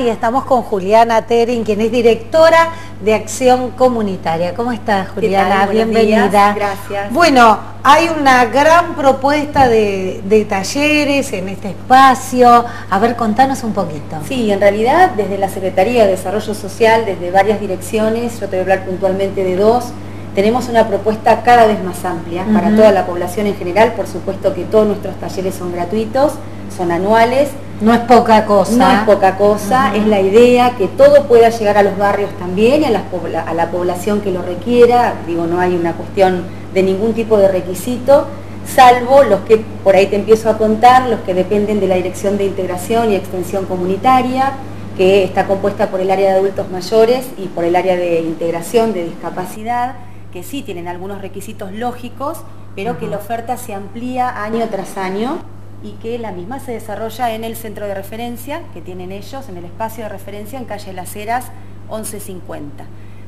Y estamos con Juliana Terin, quien es directora de Acción Comunitaria. ¿Cómo estás, Juliana? Bienvenida. Gracias. Bueno, hay una gran propuesta de, talleres en este espacio. A ver, contanos un poquito. Sí, en realidad desde la Secretaría de Desarrollo Social, desde varias direcciones, yo te voy a hablar puntualmente de dos, tenemos una propuesta cada vez más amplia para toda la población en general. Por supuesto que todos nuestros talleres son gratuitos, son anuales no es poca cosa. No es poca cosa, es la idea que todo pueda llegar a los barrios también a a la población que lo requiera. Digo, no hay una cuestión de ningún tipo de requisito, salvo los que por ahí te empiezo a contar, los que dependen de la Dirección de Integración y Extensión Comunitaria, que está compuesta por el área de adultos mayores y por el área de integración de discapacidad, que sí tienen algunos requisitos lógicos, pero que la oferta se amplía año tras año y que la misma se desarrolla en el centro de referencia que tienen ellos, en el espacio de referencia en calle Las Heras 1150.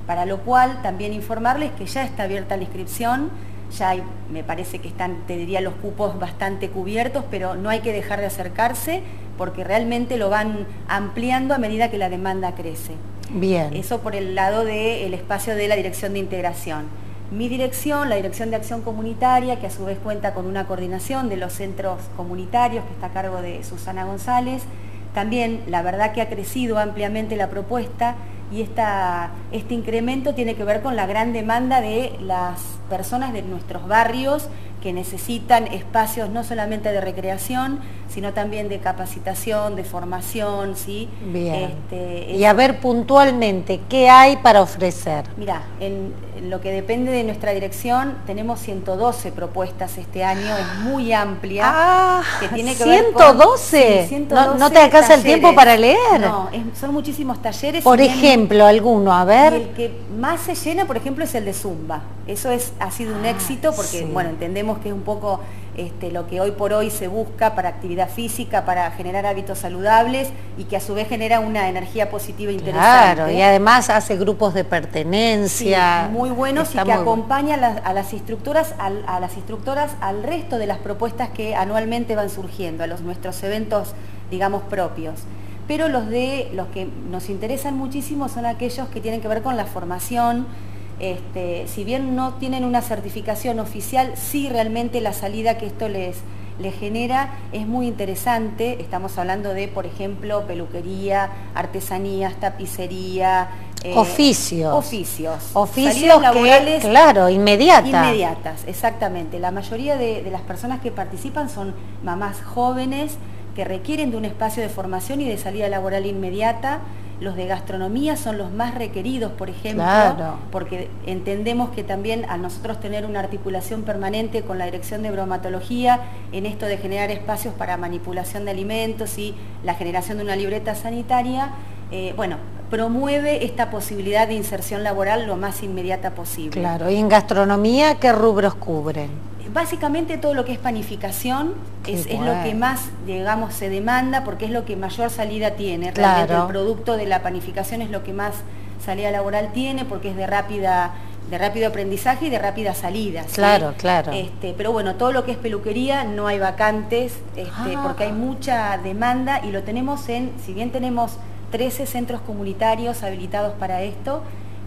Para lo cual también informarles que ya está abierta la inscripción, ya hay, me parece que están, te diría, los cupos bastante cubiertos, pero no hay que dejar de acercarse porque realmente lo van ampliando a medida que la demanda crece. Bien. Eso por el lado del espacio de la Dirección de Integración. Mi dirección, la Dirección de Acción Comunitaria, que a su vez cuenta con una coordinación de los centros comunitarios que está a cargo de Susana González, también la verdad que ha crecido ampliamente la propuesta y este incremento tiene que ver con la gran demanda de las personas de nuestros barrios que necesitan espacios no solamente de recreación, sino también de capacitación, de formación, ¿sí? Bien. Este, y a ver puntualmente, ¿qué hay para ofrecer? Mira, en, lo que depende de nuestra dirección, tenemos 112 propuestas este año, es muy amplia. Ah, que tiene que 112. no, te alcanza el tiempo para leer. No, son muchísimos talleres. Por ejemplo, alguno, a ver. el que más se llena, por ejemplo, es el de Zumba. Eso es, ha sido un ah, éxito porque, bueno, entendemos que es un poco este, lo que hoy por hoy se busca para actividad física, para generar hábitos saludables y que a su vez genera una energía positiva interesante. Claro, y además hace grupos de pertenencia. muy buenos y que acompaña a las, instructoras, a, las instructoras al resto de las propuestas que anualmente van surgiendo, a los, nuestros eventos, digamos, propios pero los de los que nos interesan muchísimo son aquellos que tienen que ver con la formación, este, si bien no tienen una certificación oficial, sí realmente la salida que esto les, genera es muy interesante. Estamos hablando de, por ejemplo, peluquería, artesanías, tapicería. Eh, oficios. Oficios. Oficios laborales. claro, inmediatas. Inmediatas, exactamente. La mayoría de las personas que participan son mamás jóvenes que requieren de un espacio de formación y de salida laboral inmediata los de gastronomía son los más requeridos, por ejemplo, porque entendemos que también al nosotros tener una articulación permanente con la Dirección de Bromatología en esto de generar espacios para manipulación de alimentos y la generación de una libreta sanitaria, eh, bueno, promueve esta posibilidad de inserción laboral lo más inmediata posible. Claro, y en gastronomía, ¿qué rubros cubren? Básicamente todo lo que es panificación es, lo que más, digamos, se demanda porque es lo que mayor salida tiene. Realmente el producto de la panificación es lo que más salida laboral tiene porque es de rápida de rápido aprendizaje y de rápida salida. Claro, claro. Este, pero bueno, todo lo que es peluquería no hay vacantes este, ah. porque hay mucha demanda y lo tenemos en, si bien tenemos 13 centros comunitarios habilitados para esto,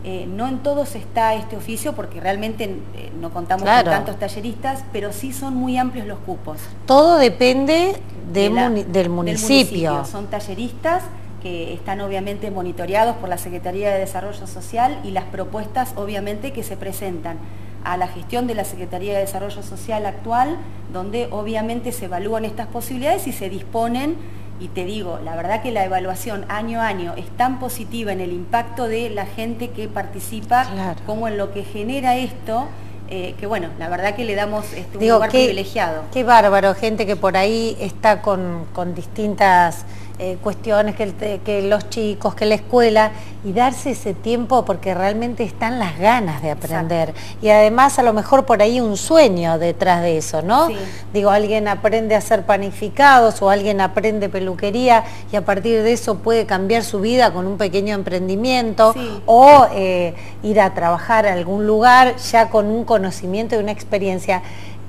eh, no en todos está este oficio porque realmente eh, no contamos con tantos talleristas, pero sí son muy amplios los cupos. Todo depende del, municipio. Son talleristas que están obviamente monitoreados por la Secretaría de Desarrollo Social y las propuestas obviamente que se presentan a la gestión de la Secretaría de Desarrollo Social actual, donde obviamente se evalúan estas posibilidades y se disponen y te digo, la verdad que la evaluación año a año es tan positiva en el impacto de la gente que participa como en lo que genera esto, eh, que bueno, la verdad que le damos este, un lugar privilegiado. Qué bárbaro, gente que por ahí está con, con distintas eh, cuestiones que, que, los chicos, que la escuela, y darse ese tiempo porque realmente están las ganas de aprender. Y además a lo mejor por ahí un sueño detrás de eso, ¿no? Digo, alguien aprende a hacer panificados o alguien aprende peluquería y a partir de eso puede cambiar su vida con un pequeño emprendimiento o eh, ir a trabajar a algún lugar ya con un conocimiento y una experiencia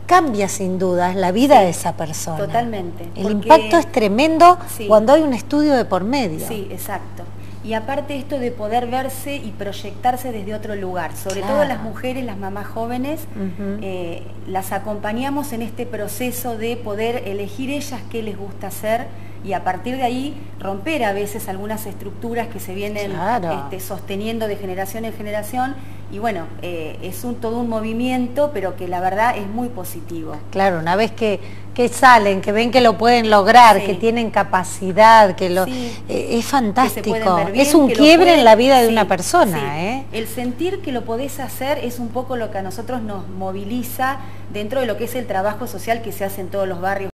cambia sin duda la vida de esa persona. Totalmente. El impacto es tremendo Sí. cuando hay un estudio de por medio. Sí, exacto. Y aparte esto de poder verse y proyectarse desde otro lugar, sobre todo las mujeres, las mamás jóvenes, eh, las acompañamos en este proceso de poder elegir ellas qué les gusta hacer y a partir de ahí romper a veces algunas estructuras que se vienen Claro. este, sosteniendo de generación en generación y bueno, eh, es un, todo un movimiento, pero que la verdad es muy positivo. Claro, una vez que, que salen, que ven que lo pueden lograr, Sí. que tienen capacidad, que lo Sí. eh, es fantástico. bien, es un quiebre pueden- en la vida de sí, una persona. ¿eh? El sentir que lo podés hacer es un poco lo que a nosotros nos moviliza dentro de lo que es el trabajo social que se hace en todos los barrios